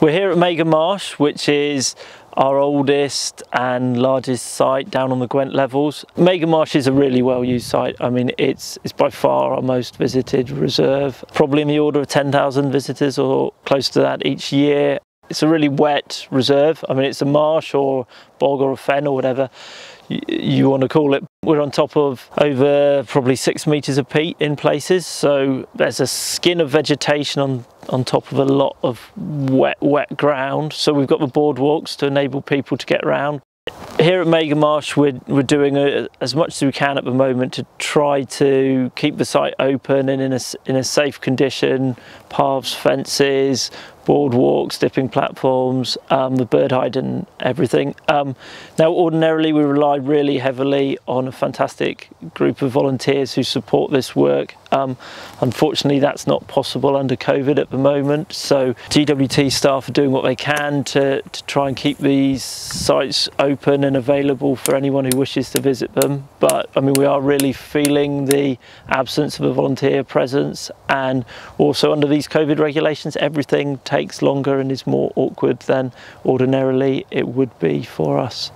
We're here at Magor Marsh, which is our oldest and largest site down on the Gwent levels. Magor Marsh is a really well used site. I mean, it's, it's by far our most visited reserve, probably in the order of 10,000 visitors or close to that each year. It's a really wet reserve. I mean, it's a marsh or bog or a fen or whatever you want to call it. We're on top of over probably six meters of peat in places. So there's a skin of vegetation on, on top of a lot of wet, wet ground. So we've got the boardwalks to enable people to get around. Here at Magor Marsh, we're, we're doing a, as much as we can at the moment to try to keep the site open and in a, in a safe condition, paths, fences, boardwalks, dipping platforms, um, the bird hide and everything. Um, now ordinarily we rely really heavily on a fantastic group of volunteers who support this work. Um, unfortunately that's not possible under COVID at the moment so GWT staff are doing what they can to, to try and keep these sites open and available for anyone who wishes to visit them but I mean we are really feeling the absence of a volunteer presence and also under these COVID regulations everything takes takes longer and is more awkward than ordinarily it would be for us.